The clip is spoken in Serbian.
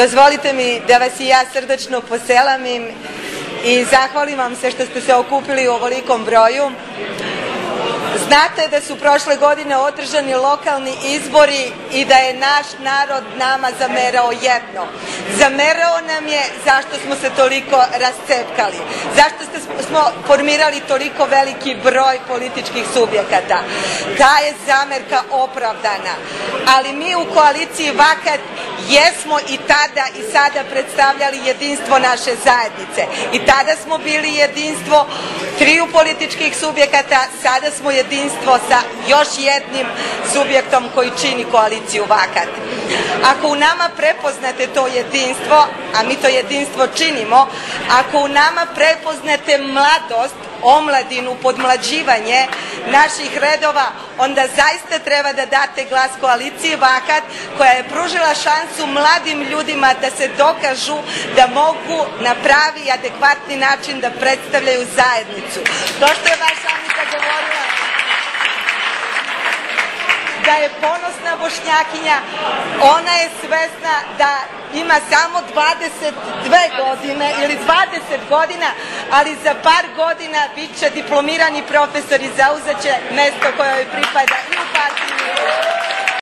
Dozvolite mi da vas i ja srdačno poselamim i zahvalim vam se što ste se okupili u ovolikom broju. Znate da su prošle godine održani lokalni izbori i da je naš narod nama zamerao jedno. Zamerao nam je zašto smo se toliko rascepkali, zašto smo formirali toliko veliki broj političkih subjekata. Ta je zamerka opravdana, ali mi u koaliciji Vakat jesmo i tada i sada predstavljali jedinstvo naše zajednice. I tada smo bili jedinstvo triju političkih subjekata, sada smo jedinstvo sa još jednim subjektom koji čini koaliciju Vakat. Ako u nama prepoznate to jedinstvo, a mi to jedinstvo činimo, ako u nama prepoznate mladost, omladinu, podmlađivanje naših redova, onda zaista treba da date glas koaliciji Vakat koja je pružila šansu mladim ljudima da se dokažu da mogu na pravi i adekvatni način da predstavljaju zajednicu. To što je vaša Anika govorila da je ponosna bošnjakinja, ona je svesna da ima samo 22 godine ili 20 godina, ali za par godina bit će diplomirani profesor i zauzaće mesto koje joj pripada i u partiji